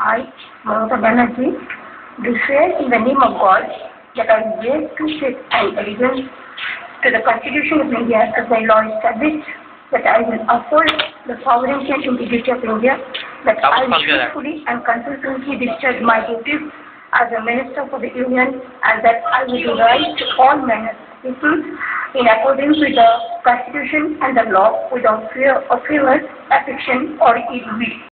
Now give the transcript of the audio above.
I, Mamata Banerjee, do swear in the name of God that I will to faith and allegiance to the Constitution of India as my law established, that I will uphold the sovereignty and integrity of India, that I will faithfully and consistently discharge my duties as a Minister for the Union, and that I will do right to all men and people in accordance with the Constitution and the law without fear or favor, affection or ill will.